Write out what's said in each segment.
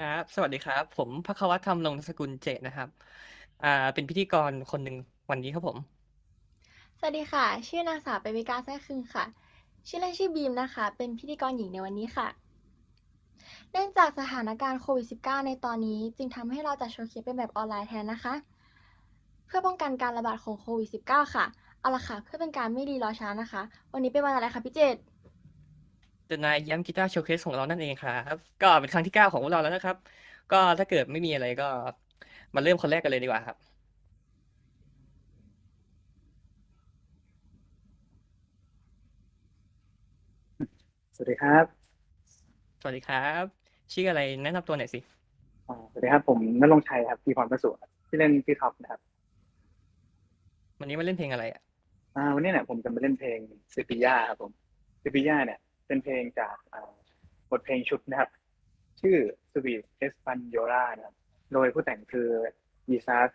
ครับ สวัสดีครับ ผมภควัตรธรรมรงค์นามสกุลเจตนะครับ อ่า เป็นพิธีกรคนหนึ่งวันนี้ครับผม สวัสดีค่ะ ชื่อนางสาวเปมิกาแท้คึงค่ะ ชื่อเล่นชื่อบีมนะคะ เป็นพิธีกรหญิงในวันนี้ค่ะ เนื่องจากสถานการณ์โควิด -19 ในตอนนี้ จึงทำให้เราจัดโชว์เคสเป็นแบบออนไลน์แทนนะคะ เพื่อป้องกันการระบาดของโควิด -19 ค่ะ เอาละค่ะ เพื่อเป็นการไม่รีรอช้านะคะ วันนี้เป็นวันอะไรคะพี่เจต The Night ย้ำกีตาร์โชว์เคสของเรานั่นเองครับ ก็เป็นครั้งที่เก้าของพวกเราแล้วนะครับ ก็ถ้าเกิดไม่มีอะไรก็มาเริ่มคนแรกกันเลยดีกว่าครับ สวัสดีครับสวัสดีครับ ชื่ออะไรแนะนำตัวหน่อยสิ อ่าสวัสดีครับผมนรงค์ชัยครับพีพรประสูติครับที่อเล่นพี่ท็อปนะครับวันนี้มาเล่นเพลงอะไรอะอ่าวันนี้เนี่ยผมจะมาเล่นเพลงซิปิยาครับผมซิปิยาเนี่ย เป็นเพลงจากบทเพลงชุดนะครับ ชื่อ Sweet Española นะครับ โดยผู้แต่งคือยีซาส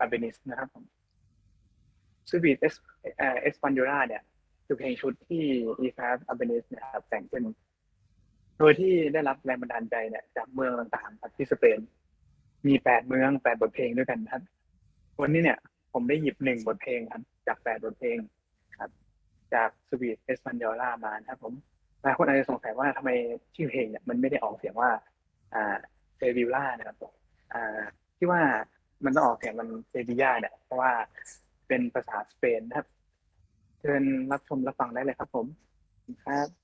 อาเบนิสนะครับผม Sweet Es- เอ่อ Española เนี่ยคือเพลงชุดที่ยีซาสอาเบนิสนะครับ แต่งขึ้น โดยที่ได้รับแรงบันดาลใจเนี่ยจากเมืองต่างๆครับที่สเปน มีแปดเมืองแปดบทเพลงด้วยกันครับ วันนี้เนี่ย ผมได้หยิบหนึ่งบทเพลงครับจากแปดบทเพลงครับ จาก Suite Española มานะครับผม หลายคนอาจจะสงสัยว่าทำไมชื่อเพลงเนี่ยมันไม่ได้ออกเสียงว่าอ่าเซวิล่านะครับผมอ่าที่ว่ามันต้องออกเสียงมันเซบิยาเนี่ยเพราะว่าเป็นภาษาสเปนนะครับเชิญรับชมรับฟังได้เลยครับผมครับ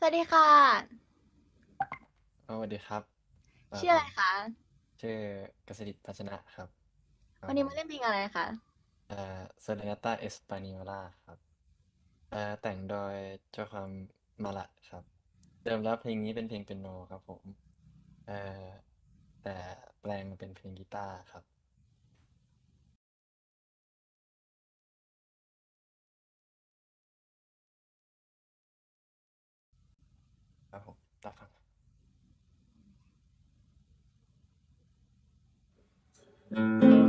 สวัสดีค่ะ สวัสดีครับเอ่อชื่ออะไรผมคะ ชื่อกสิดิตพัชนะครับครัวับนผนี้มมาเล่นเพลงอะไรคะ เอ่อ Serenata Española ครับเอ่อแต่งโดยเจ้าความมาละครับ เดิมแล้วเพลงนี้เป็นเพลงเปียโนครับผมเอ่อแต่แปลงมาเป็นเพลงกีตาร์ครับครับผมรับฟัง ค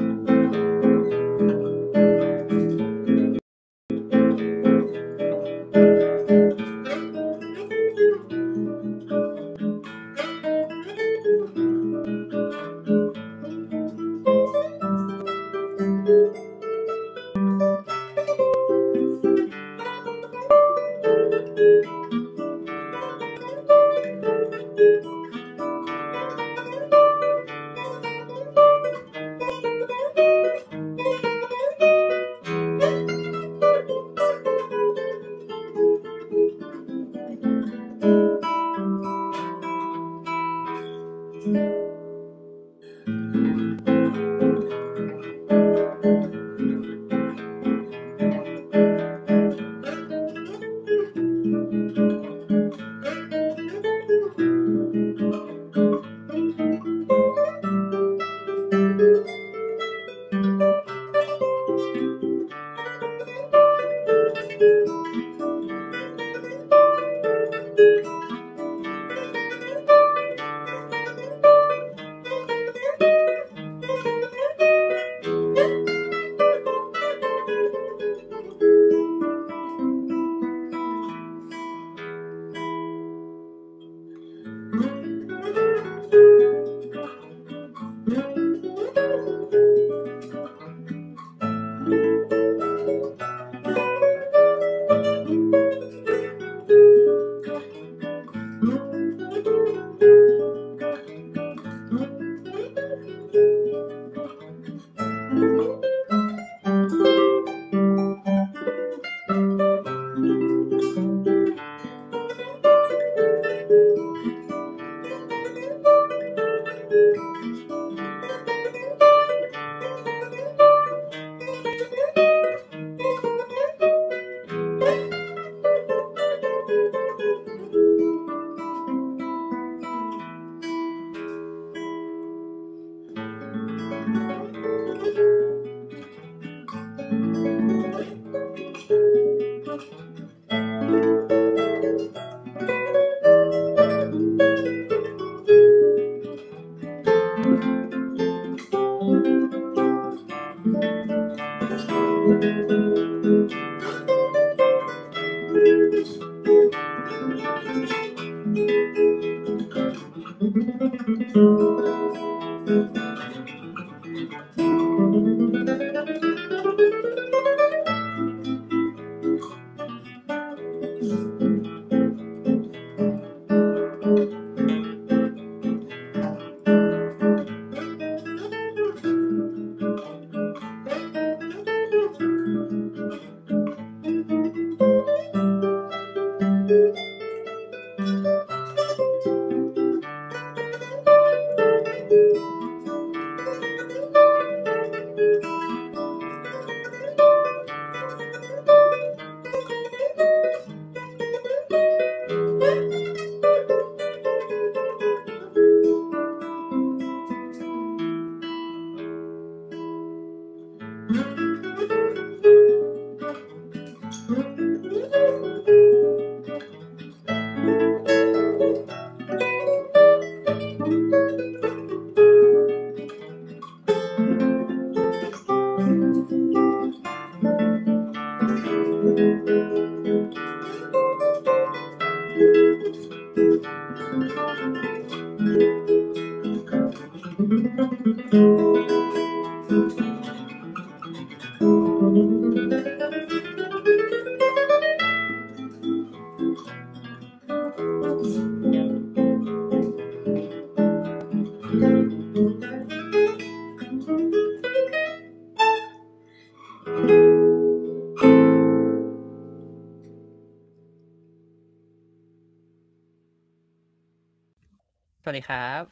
ครับ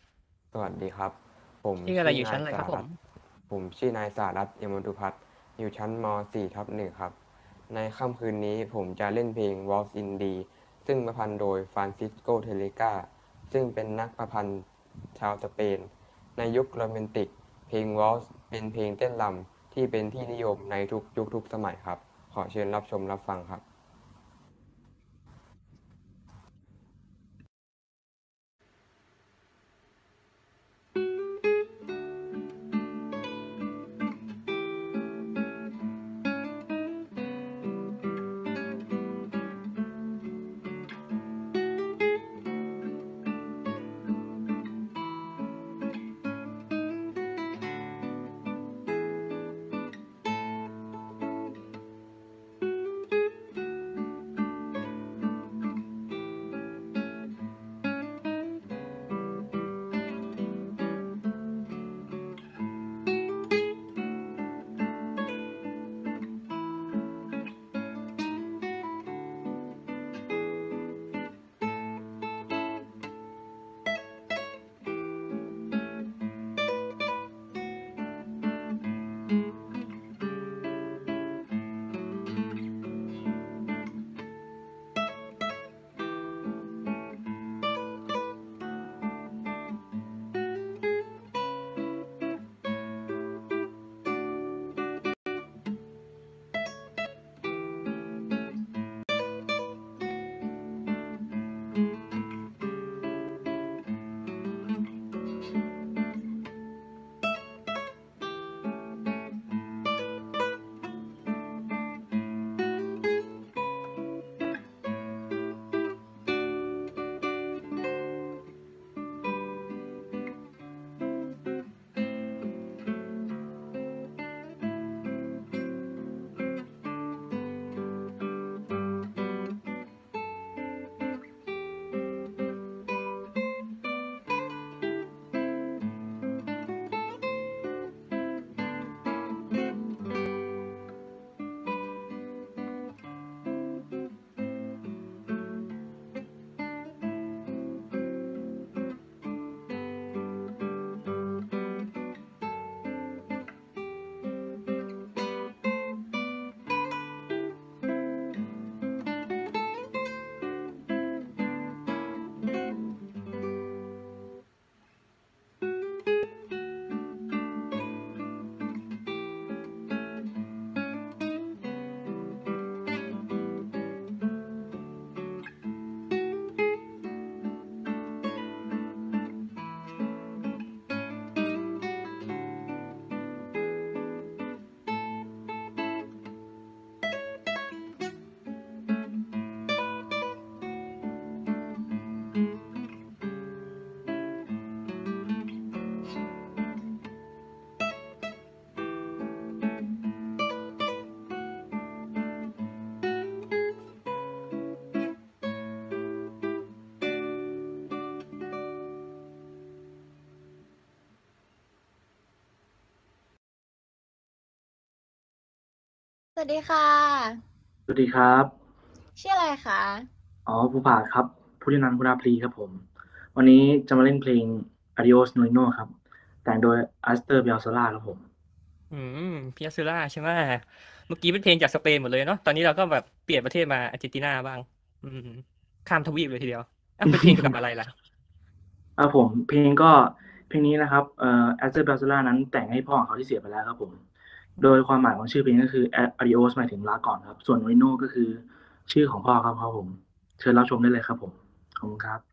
สวัสดีครับ ผมชื่ออะไรชื่อยู่ชั้นอะไรครับสาผม ผมชื่อนายสารัตน์ยมทุพัฒน์อยู่ชั้นม .4 ทับหนึ่งครับ ในค่ำคืนนี้ผมจะเล่นเพลง Waltz in D ซึ่งประพันธ์โดยฟรานซิสโกเทเลกาซึ่งเป็นนักประพันธ์ชาวสเปน ในยุคโรแมนติก เพลง Waltz เป็นเพลงเต้นรำที่เป็นที่นิยมในทุกยุคทุกสมัยครับ ขอเชิญรับชมรับฟังครับ วัสดีค่ะ สวัสดีครับ ชื่ออะไรคะ อ๋อภูผาครับพุทธินันท์พุราพลีครับผม วันนี้จะมาเล่นเพลง Adios Noino ครับ แต่งโดยอัสเตอร์เบลซาร่าครับผม อืมพิอาซูล่าใช่ไหมเมื่อกี้เป็นเพลงจากสเปนหมดเลยเนาะตอนนี้เราก็แบบเปลี่ยนประเทศมาอาร์เจนตินาบ้าง อืม ข้ามทวีปเลยทีเดียวอะเป็นเพลงเกี่ยวกับอะไรล่ะอ่าผม เพลงก็เพลงนี้นะครับเอ่ออัสเตอร์เบลซาร่านั้นแต่งให้พ่อของเขาที่เสียไปแล้วครับผม โดยความหมายของชื่อเพลงก็คือ Adios หมายถึงลาก่อนครับ ส่วน Noino ก็คือชื่อของพ่อครับครับผม เชิญรับชมได้เลยครับผม ขอบคุณครับ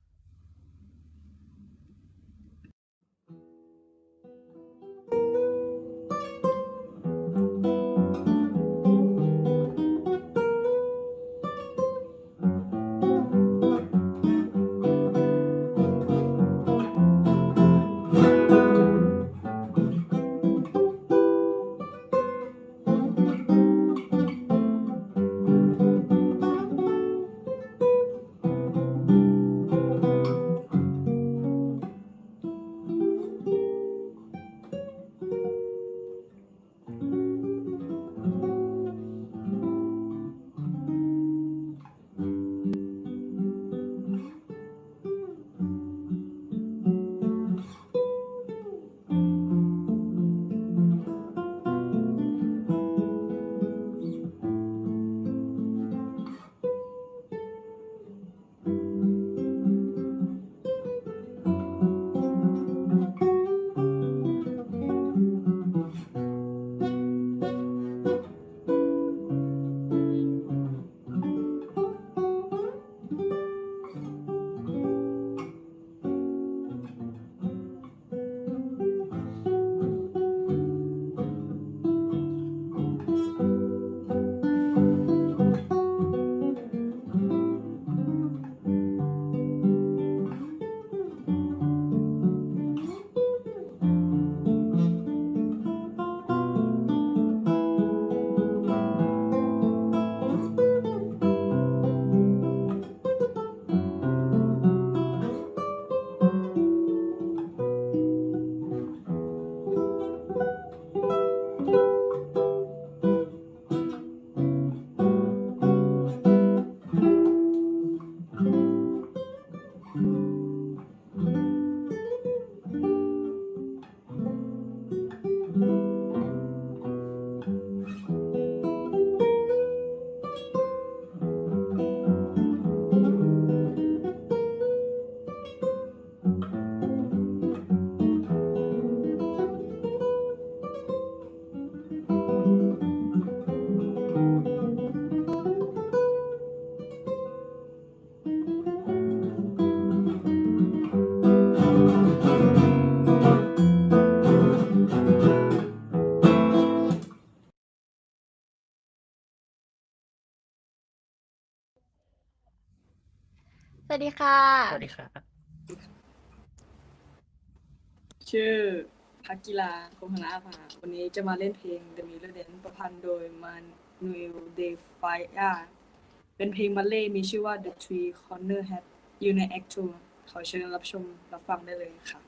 วัสดีค่ะ สวัสดีครับ ชื่อพักกีฬาคงคณะอาภาวันนี้จะมาเล่นเพลง The Miller d a n ประพันธ์โดยมานูเอลเดฟไฟอาเป็นเพลงบัลเล่ต์มีชื่อว่า The Three Corner Hat อยู่ใน Act 2ขอเชิญรับชมรับฟังได้เลยค่ะ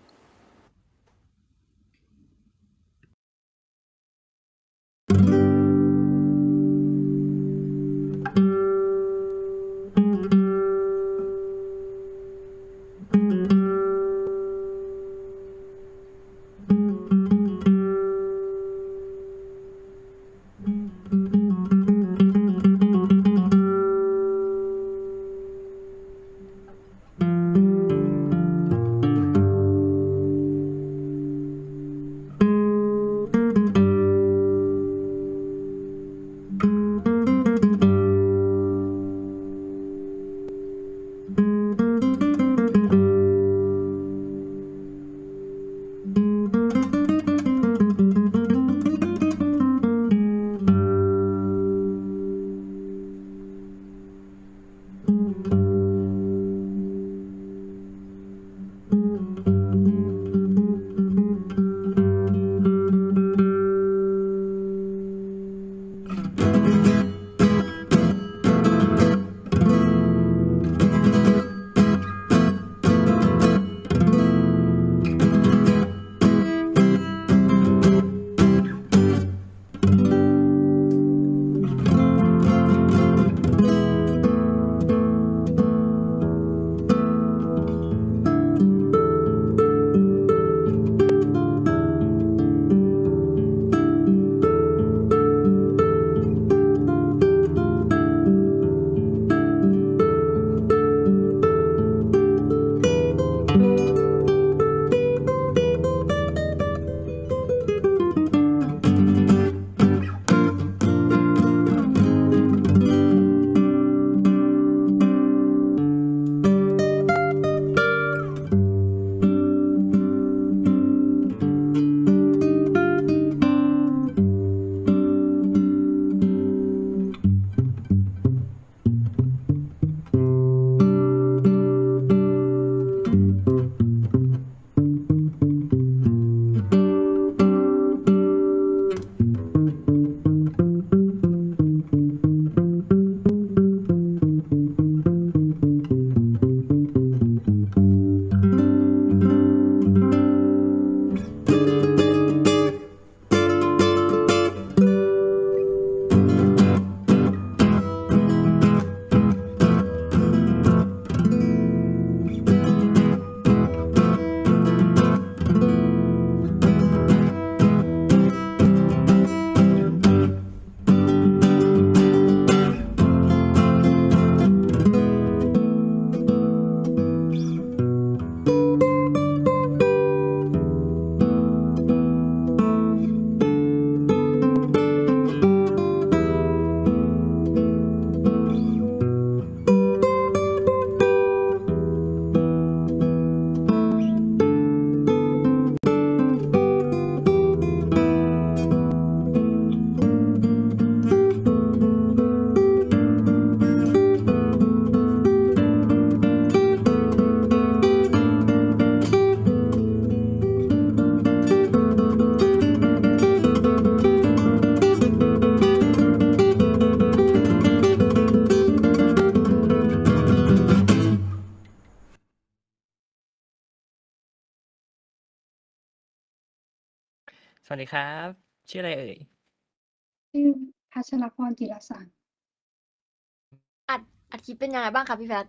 เป็นยังไงบ้างคะพี่แพท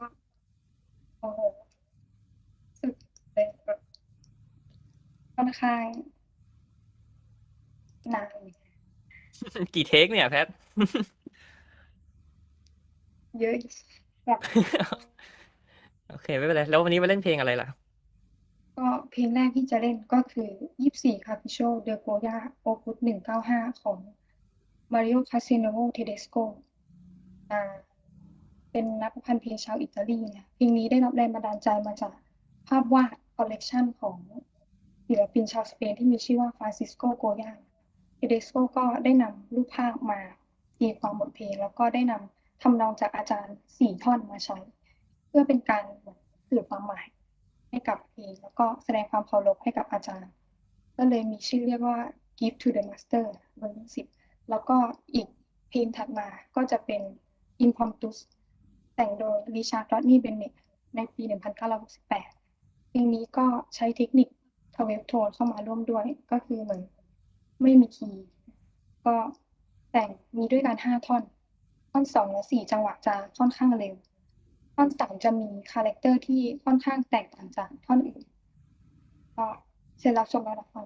ก็โอ้โหสุดเลยแบบค่อนข้างนานกี่เทคเนี่ยแพท เยอะแบบโอเค ไม่เป็นไร แล้ววันนี้มาเล่นเพลงอะไรล่ะ ก็เพลงแรกที่จะเล่นก็คือยี่สิบสี่คาปิโชเดโกยาโอปุสหนึ่งเก้าห้าของมาริโอคาสเตลนูโอโวเทเดสโก อ่าเป็นนักประพันธ์เพลงชาวอิตาลีเนี่ยเพลงนี้ได้รับแรงบันดาลใจมาจากภาพวาดคอลเลกชันของศิลปินชาวสเปนที่มีชื่อว่าฟรานซิสโกโกยาเทเดสโกก็ได้นำรูปภาพมาตีความบทเพลง แล้วก็ได้นำทำนองจากอาจารย์สี่ท่อนมาใช้ เพื่อเป็นการสื่อความหมายให้กับเพลงแล้วก็แสดงความเคารพให้กับอาจารย์ ก็เลยมีชื่อเรียกว่า Give to the Master เวอร์สิบแล้วก็อีกเพลงถัดมาก็จะเป็น Impromptu แต่งโดยริชาร์ด r อ d นีย์เบนเน็ตในปี 1968 เพลงนี้ก็ใช้เทคนิค twelve tone เข้ามาร่วมด้วยก็คือเหมือนไม่มีคีย์ก็แต่งมีด้วยกันห้าท่อน ท่อนสองและสี่จังหวะจะค่อนข้างเร็ว ท่อนสามจะมี character ที่ค่อนข้างแตกต่างจากท่อนอื่นก็เชิญรับชมและรับฟัง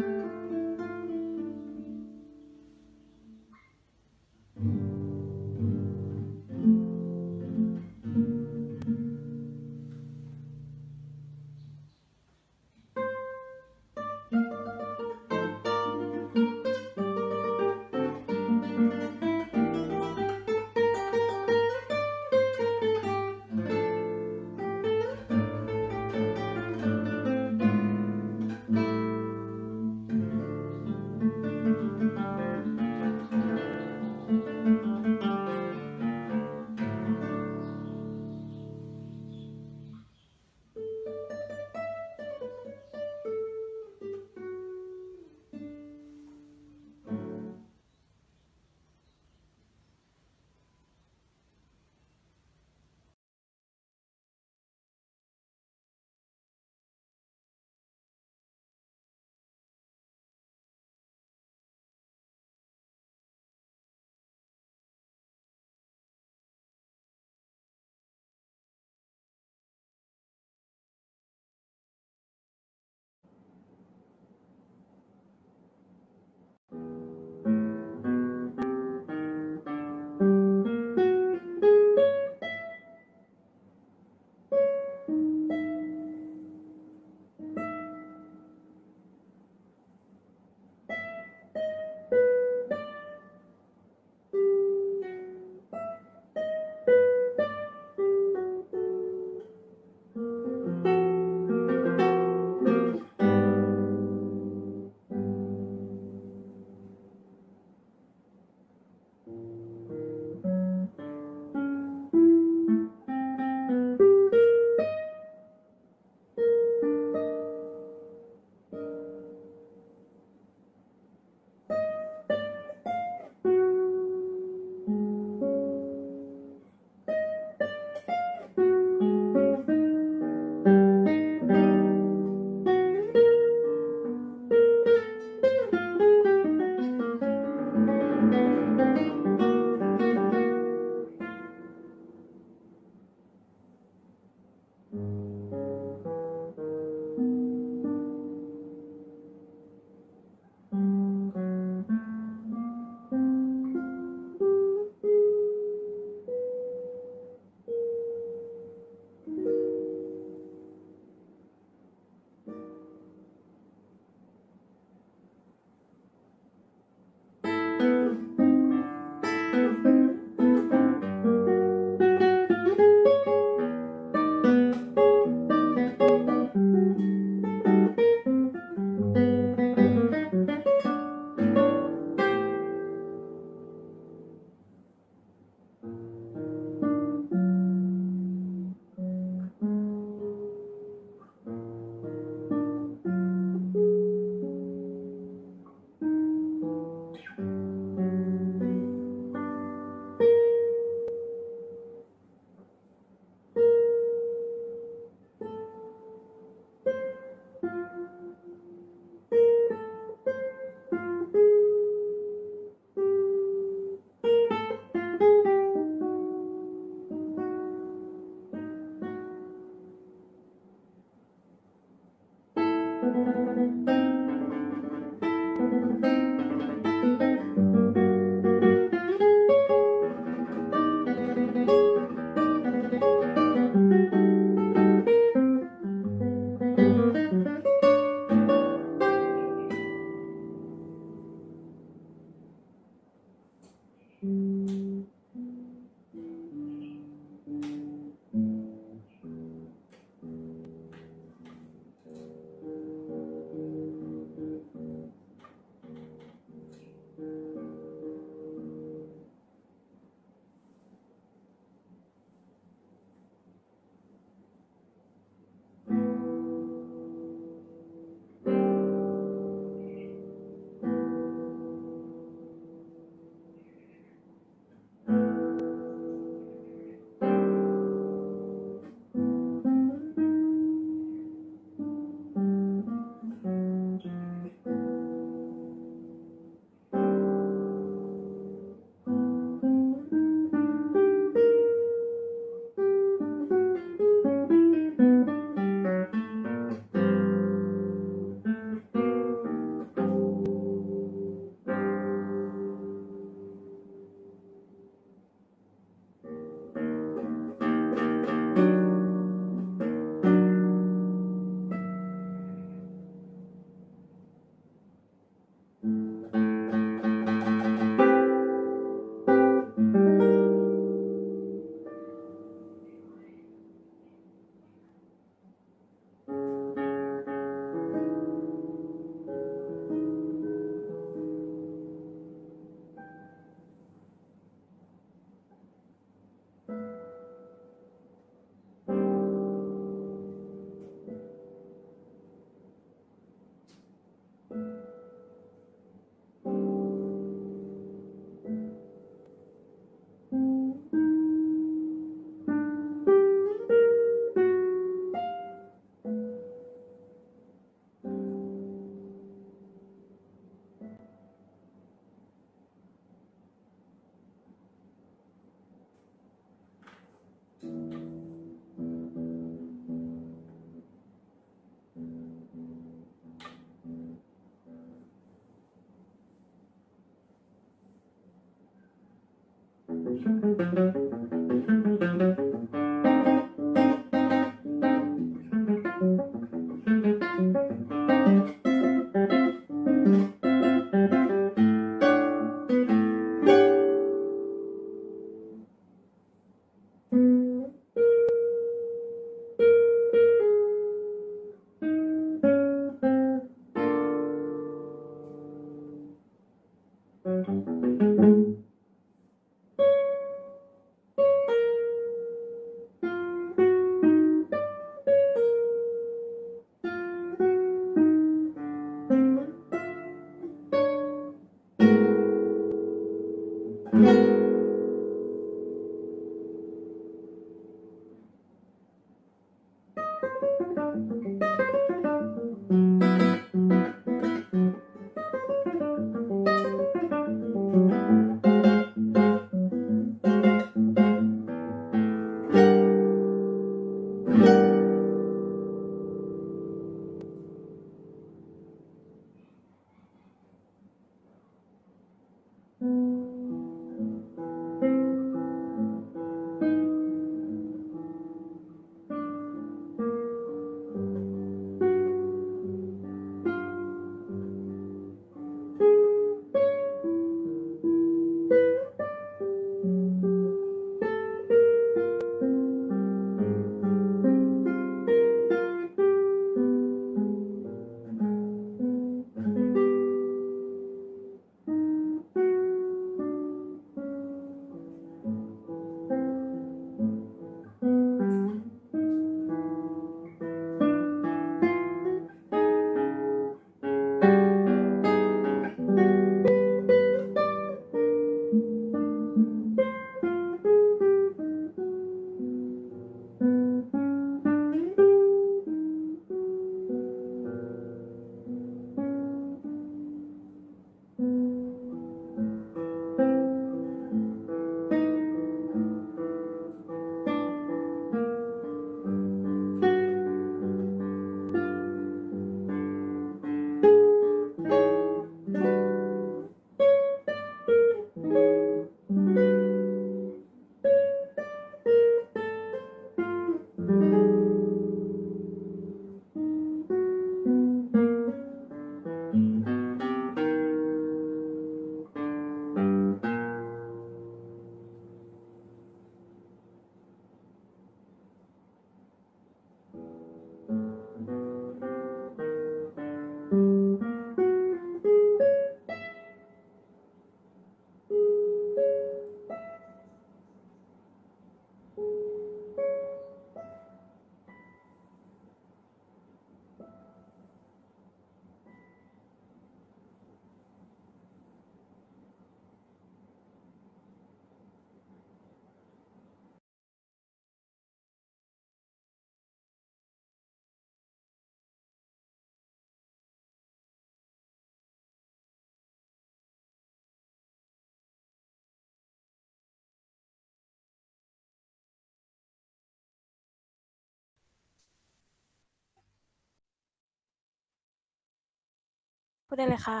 พูดได้เลยค่ะ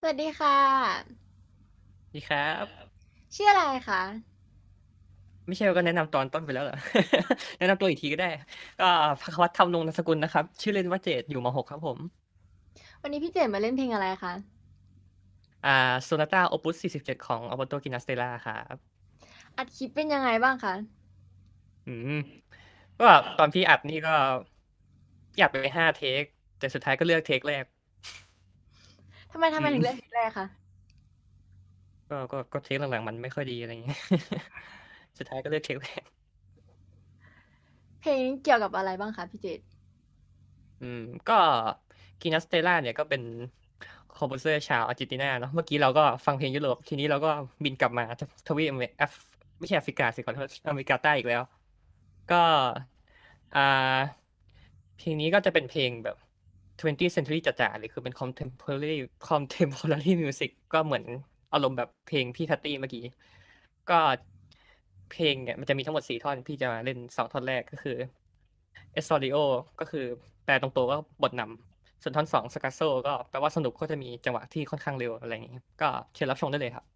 สวัสดีค่ะสวัสดีครับ ชื่ออะไรคะ ไม่ใช่ว่าก็แนะนำตอนต้นไปแล้วเหรอ แนะนำตัวอีกทีก็ได้ก็พักวัฒน์ธรรมนงนามสกุลนะครับ ชื่อเล่นว่าเจดอยู่มหกครับผม วันนี้พี่เจดมาเล่นเพลงอะไรคะ อ่าโซนาต้าโอปุส47 ของอัลเบโตกินาสเตล่าครับ อัดคลิปเป็นยังไงบ้างคะ อืมก็ตอนพี่อัดนี่ก็ อัดไปห้า take แต่สุดท้ายก็เลือก take แรก ทำไมทำไมอืมถึงเลือกเพลงแรกคะก็ก็ก็ take หลังๆมันไม่ค่อยดีอะไรเงี้ย สุดท้ายก็เลือก take แรกเพลงนี้เกี่ยวกับอะไรบ้างคะพี่เจดอืม ก็ Ginastera เนี่ยก็เป็น composer ชาวอาร์เจนตินาเนาะเมื่อกี้เราก็ฟังเพลงยุโรปทีนี้เราก็บินกลับมาทวีปอเมริกาไม่ใช่แอฟริกาสิขอโทษอเมริกาใต้อีกแล้ว ก็อ่าเพลงนี้ก็จะเป็นเพลงแบบ 20th century จ๋าๆเลยคือเป็น contemporary contemporary music ก็เหมือนอารมณ์แบบเพลงพี่แพตตี้เมื่อกี้ ก็เพลงเนี่ยมันจะมีทั้งหมดสี่ท่อน พี่จะมาเล่นสองท่อนแรกก็คือ e s o d i o ก็คือแปลตรงตัวก็บทนำส่วนท่อนสอง scasso ก็แปลว่าสนุกก็จะมีจังหวะที่ค่อนข้างเร็วอะไรอย่างนี้ ก็เชิญรับชมได้เลยครับ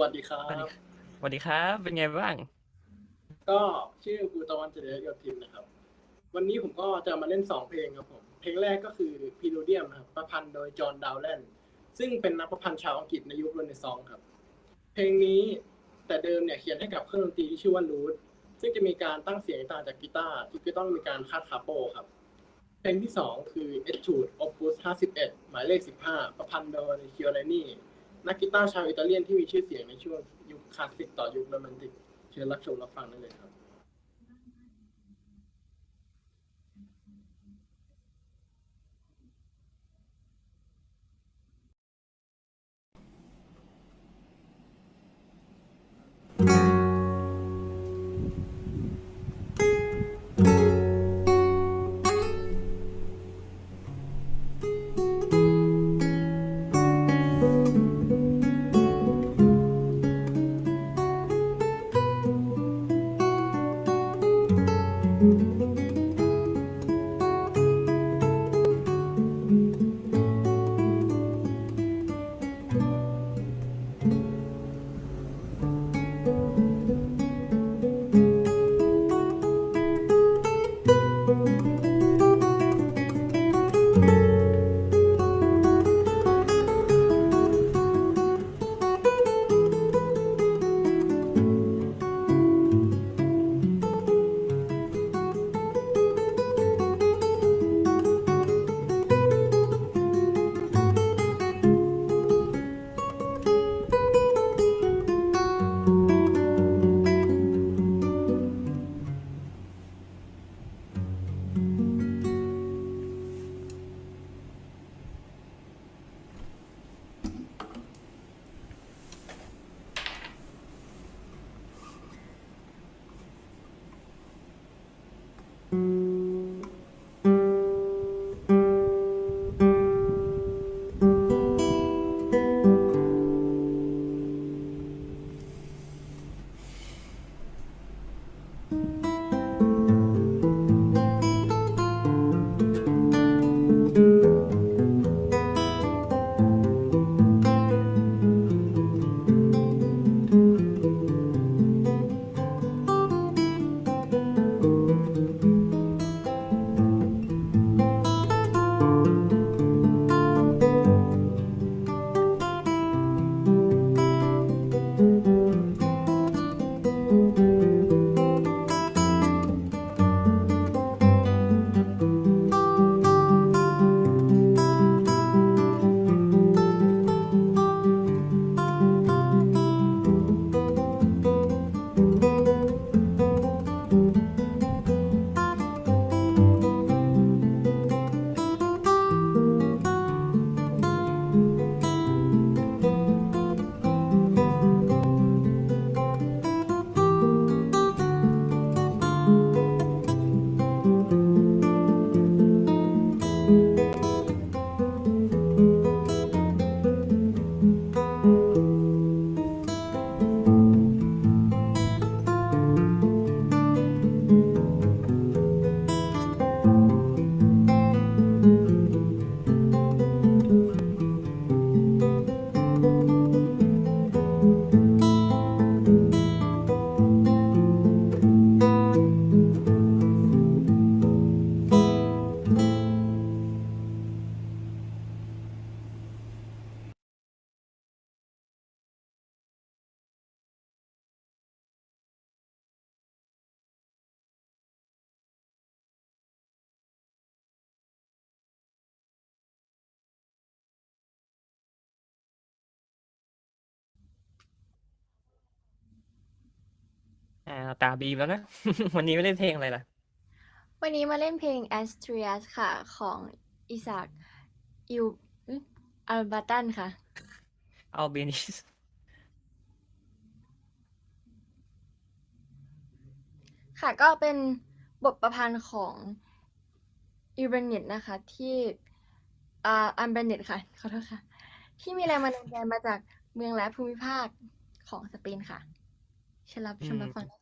วัสดีครัสวัสดีบสวัสดีครับ เป็นไงบ้าง ก็ชื่อภูตะวันเจริญโยธินนะครับ วันนี้ผมก็จะมาเล่นสองเพลงครับผม เพลงแรกก็คือพีโรเดียมครับ ประพันธ์โดยจอห์นดาวแลนด์ซึ่งเป็นนักประพันธ์ชาวอังกฤษในยุคเรเนซองส์ครับ เพลงนี้แต่เดิมเนี่ยเขียนให้กับเครื่องดนตรีที่ชื่อว่ารูทซึ่งจะมีการตั้งเสียงต่างจากกีตาร์ที่จะต้องมีการคาดคาโปครับ เพลงที่สองคือ Etude Opus 51 หมายเลข 15 ประพันธ์โดย Giuliani นักกีตาร์ชาวอิตาเลียนที่มีชื่อเสียงในช่วงยุคคลาสสิกต่อยุคโรแมนติกเชิญรับชมรับฟังได้เลยครับ อ่าตาบีมแล้วนะ วันนี้ไม่เล่นเพลงอะไรล่ะ วันนี้มาเล่นเพลง Asturias ค่ะ ของอิซากอิวอัลบาตันค่ะ เอาเบนิสค่ะก็เป็นบทประพันธ์ของอิเบเนตนะคะ ที่อ่าอันเบเนตค่ะ ขอโทษค่ะ ที่มีแรงบันดาลใจมาจากเมืองและภูมิภาคของสเปนค่ะเชิญรับชมรับฟังได้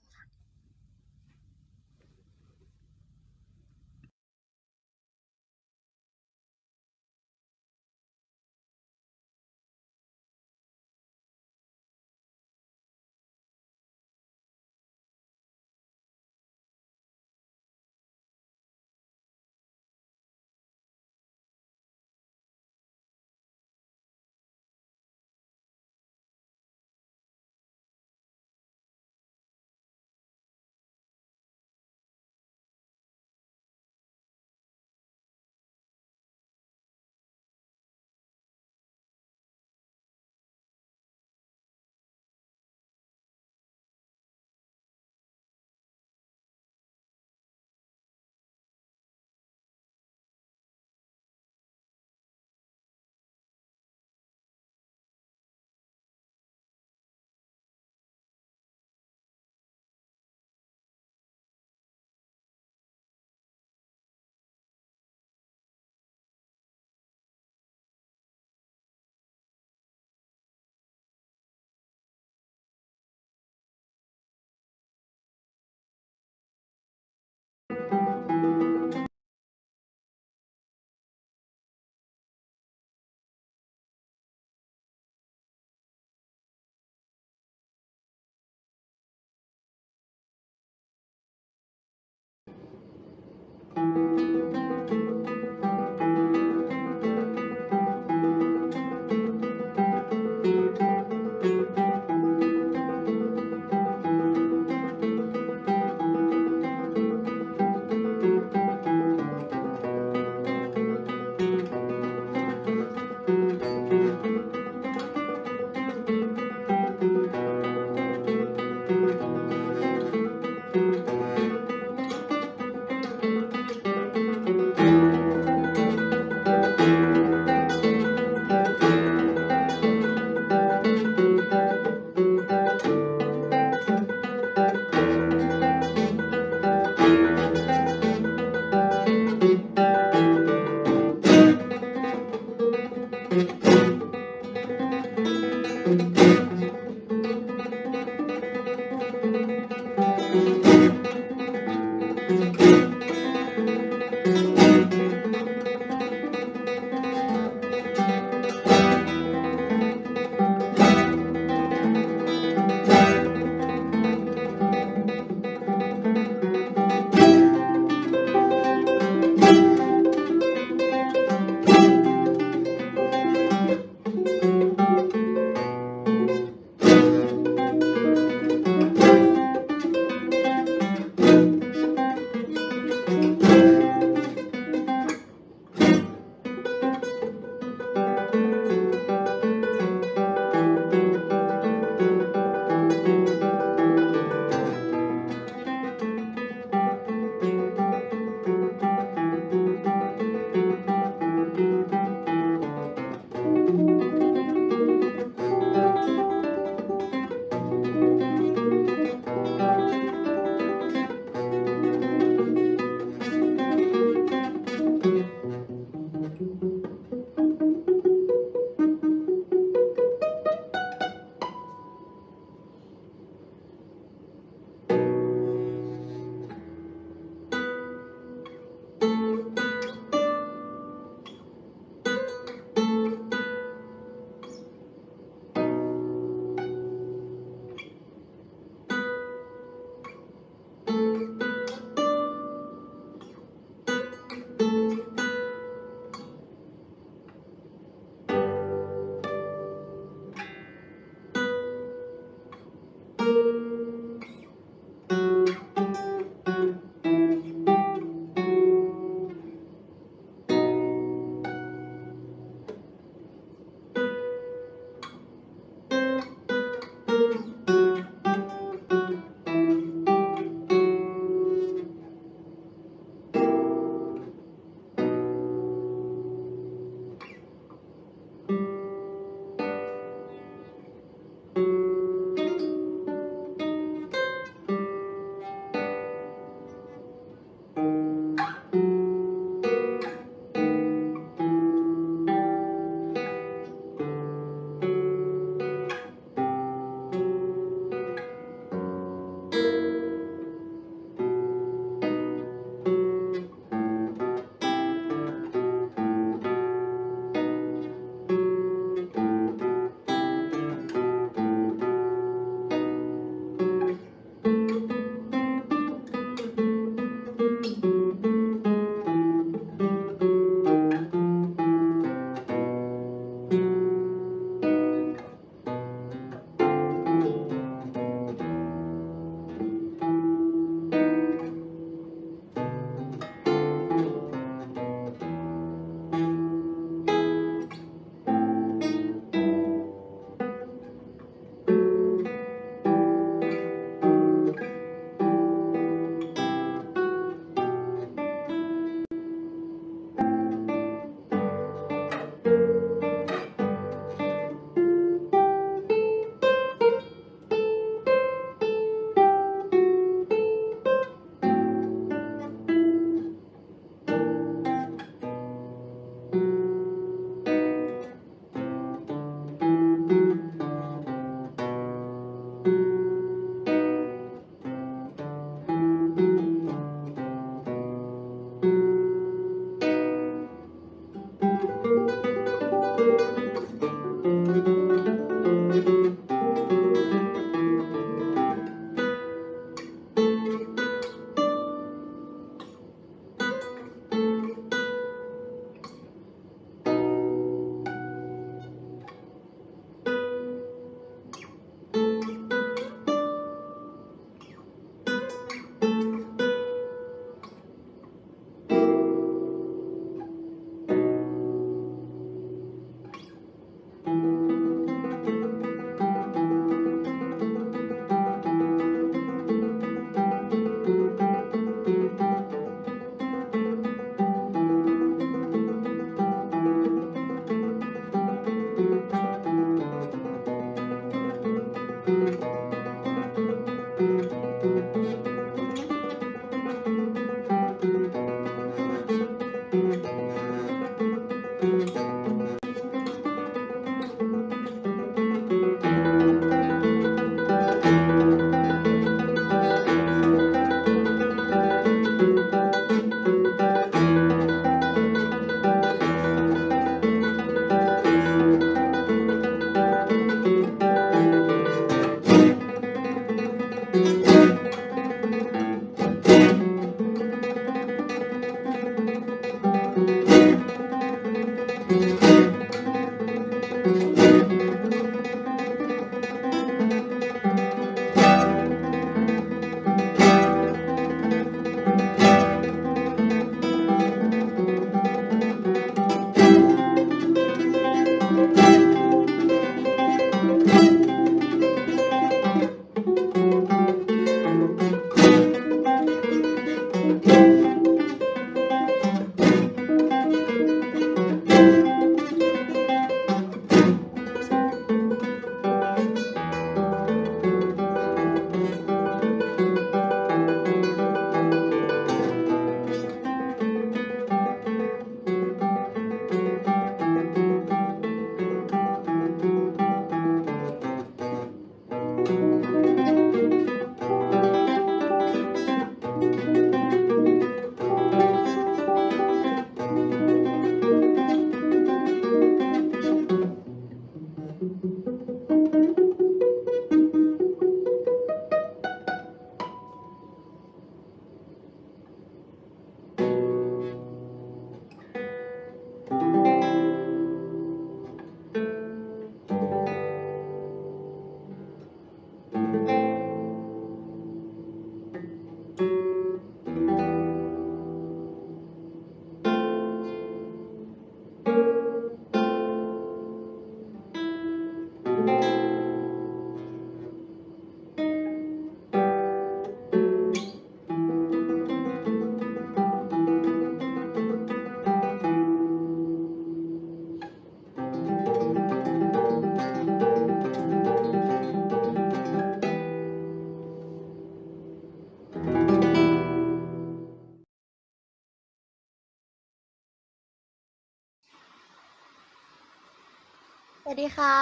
วัสดีค่ะ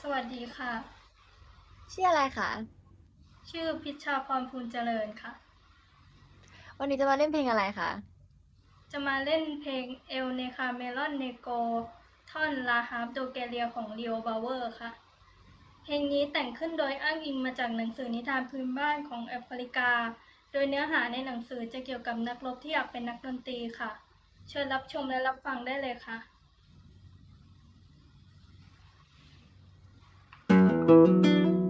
สวัสดีค่ะ ชื่ออะไรคะ ชื่อพิชชาพรภูลเจริญค่ะ วันนี้จะมาเล่นเพลงอะไรคะ จะมาเล่นเพลง El Decameron Negro ท่อน La Harpe du Guerrier ของ Leo Brouwer ค่ะ เพลงนี้แต่งขึ้นโดยอ้างอิงมาจากหนังสือนิทานพื้นบ้านของแอฟริกา โดยเนื้อหาในหนังสือจะเกี่ยวกับนักรบที่อยากเป็นนักดนตรีค่ะ เชิญรับชมและรับฟังได้เลยค่ะ ส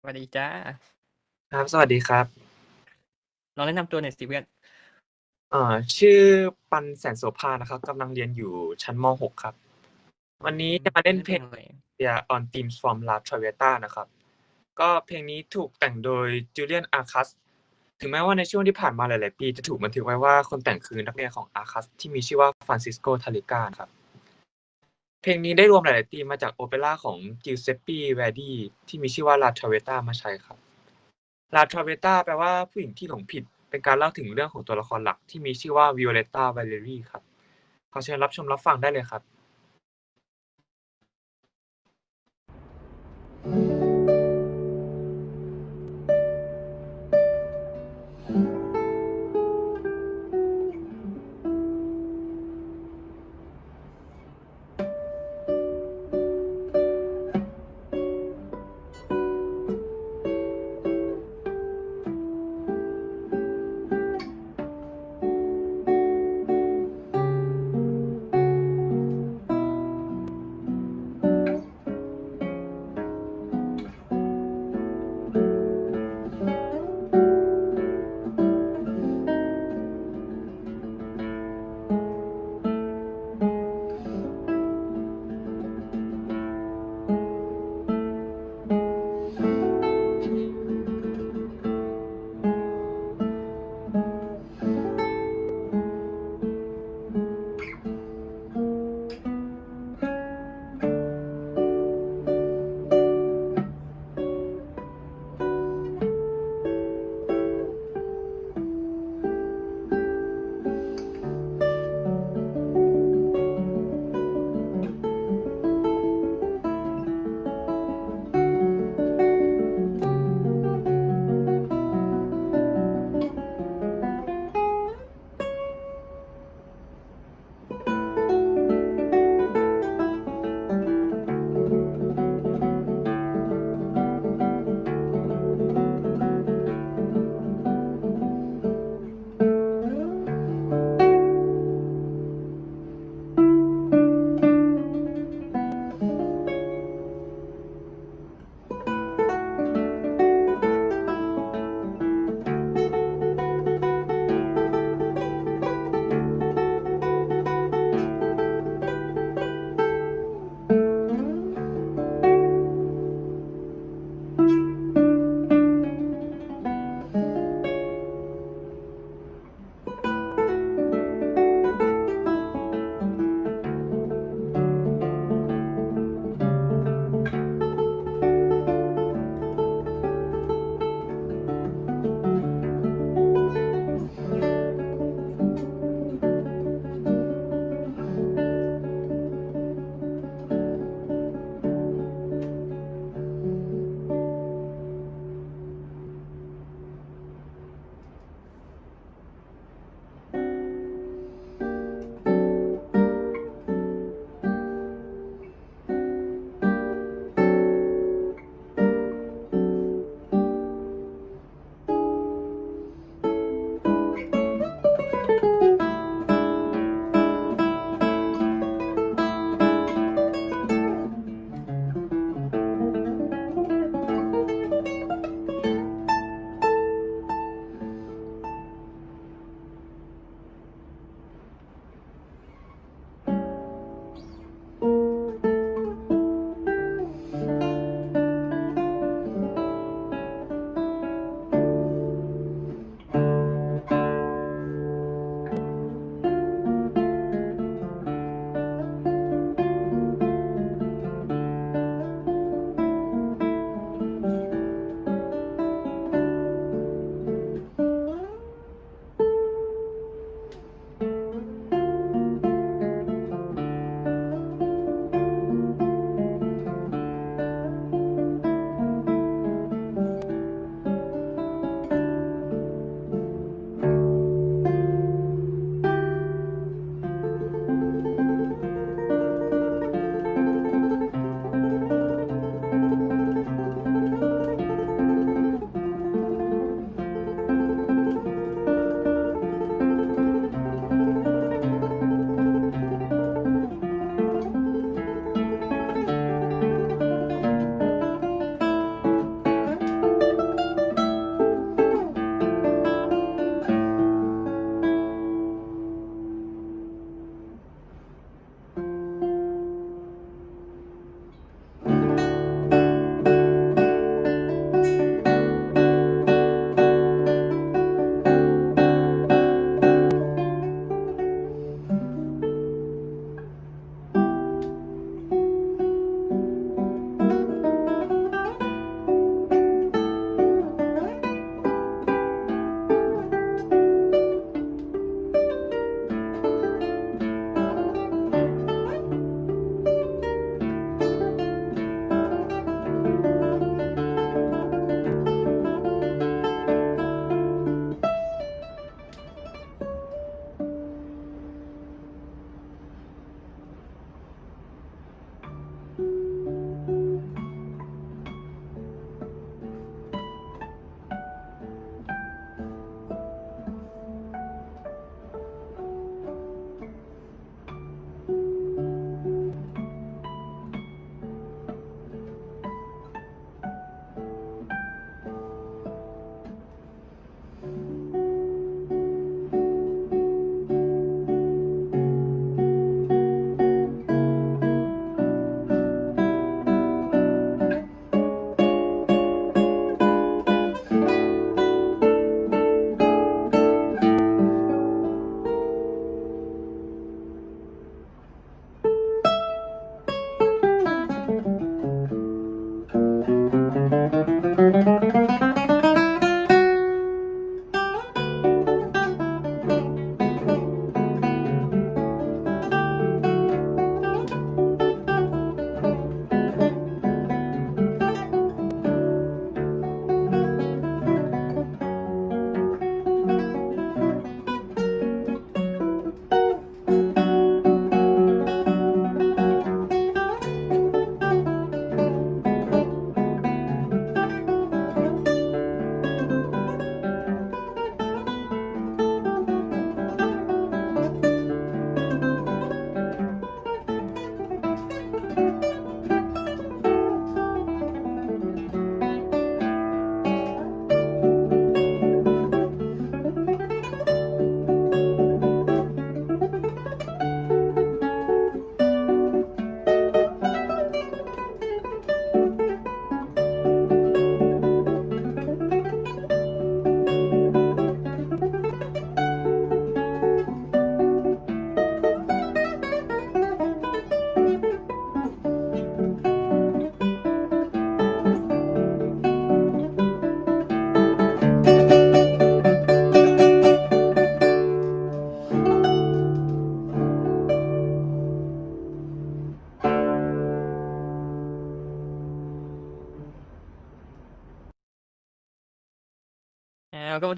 สวัสดีจ้า ครับ สวัสดีครับ ลองแนะนำตัวหน่อยสิเพื่อน เอ่อ ชื่อปันแสนโสภานะครับกำลังเรียนอยู่ชั้นม .6 ครับ วันนี้จะมาเล่นเพลงอะไร Yeah on Themes from La Traviata นะครับ ก็เพลงนี้ถูกแต่งโดย Julian Arcas ถึงแม้ว่าในช่วงที่ผ่านมาหลาย ๆ ปี จะถูกบันทึกไว้ว่าคนแต่งคือนักเรียนของ Arcas ที่มีชื่อว่า Francisco Talica ครับ เพลงนี้ได้รวมหลาย ๆ ธีมมาจากโอเปร่าของ Giuseppe Verdi ที่มีชื่อว่า La Traviata มาใช้ครับ La Traviata แปลว่าผู้หญิงที่หลงผิด เป็นการเล่าถึงเรื่องของตัวละครหลักที่มีชื่อว่า Violetta Valéry ครับขอเชิญรับชมรับฟังได้เลยครับ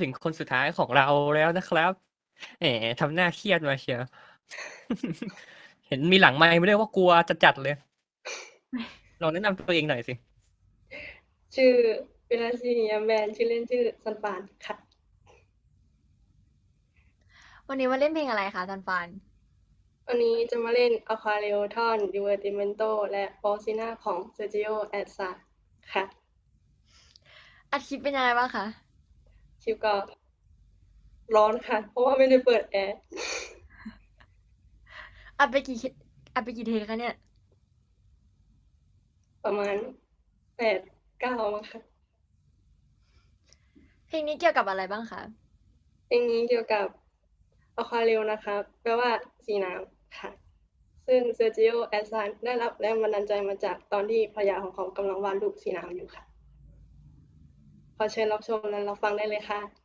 ถึงคนสุดท้ายของเราแล้วนะครับแหมทำหน้าเครียดมาเชียวเห็นมีหลังไมค์ไม่ได้ว่ากลัวจะจัดเลยลองแนะนำตัวเองหน่อยสิ ชื่อเวลาซียามแบนชื่อเล่นชื่อซันปานค่ะ วันนี้มาเล่นเพลงอะไรคะจันฟาน วันนี้จะมาเล่น a q u a r i o t o n Divertimento และ b o s i n a ของ Sergio a d s a ค่ะอัดคลิปเป็นยังไงบ้างคะ คิวก็ร้อนค่ะ เพราะว่าไม่ได้เปิดแอร์อัดไปกี่อัดไปกี่เทคคะเนี่ย ประมาณแปดเก้ามั้งค่ะ เพลงนี้เกี่ยวกับอะไรบ้างคะเพลงนี้เกี่ยวกับ a q u a r i o นะคะแปลว่าสีน้ำค่ะ ซึ่ง Sergio a d s a ได้รับแรงบันดาลใจมาจากตอนที่ภรรยาของเขากำลังวาดรูปสีน้ำอยู่ค่ะ ขอเชิญรับชมและรับฟังได้เลยค่ะ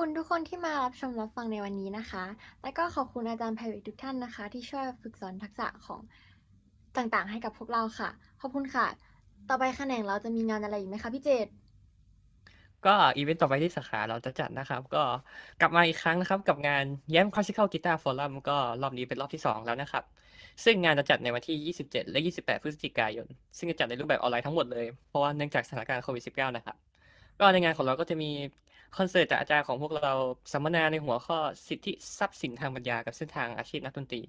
คุณทุกคนที่มารับชมรับฟังในวันนี้นะคะ แล้วก็ขอบคุณอาจารย์ private ทุกท่านนะคะ ที่ช่วยฝึกสอนทักษะของต่างๆ ให้กับพวกเราค่ะ ขอบคุณค่ะ ต่อไปแขนงเราจะมีงานอะไรอีกไหมคะพี่เจตก็อีเวนต์ต่อไปที่สาขาเราจะจัดนะครับ ก็กลับมาอีกครั้งนะครับ กับงาน YAMP Classical Guitar Forum ก็รอบนี้เป็นรอบที่ 2 แล้วนะครับ ซึ่งงานจะจัดในวันที่ 27 และ 28 พฤศจิกายน ซึ่งจะจัดในรูปแบบออนไลน์ทั้งหมดเลย เพราะว่าเนื่องจากสถานการณ์โควิด 19 นะครับ ก็ในงานของเราก็จะมี คอนเสิร์ตจากอาจารย์ของพวกเราสัมมนาในหัวข้อสิทธิทรัพย์สินทางปัญญากับเส้นทางอาชีพนักดนตรี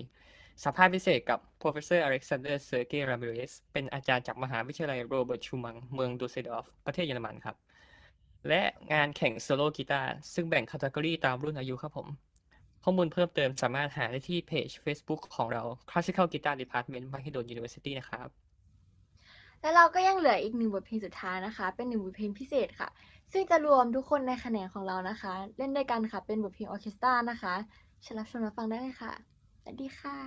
สัมภาษณ์พิเศษกับ Professor Alexander Sergey Ramirez เป็นอาจารย์จากมหาวิทยาลัย Robert Schumann เมืองดุสเซลดอร์ฟประเทศเยอรมันครับ และงานแข่งโซโล่กีตาร์ซึ่งแบ่งคัต e กรีตามรุ่นอายุครับผม ข้อมูลเพิ่มเติมสามารถหาได้ที่เพจ Facebook ของเรา Classical Guitar Department Mahidol University นะครับ และเราก็ยังเหลืออีกหนึ่งบทเพลงสุดท้ายนะคะ เป็นหนึ่งบทเพลงพิเศษค่ะ ซึ่งจะรวมทุกคนในแขนงของเรานะคะ เล่นด้วยกันค่ะ เป็นบทเพลงออเคสตรานะคะเชิญรับชมรับฟังได้เลยค่ะ สวัสดีค่ะ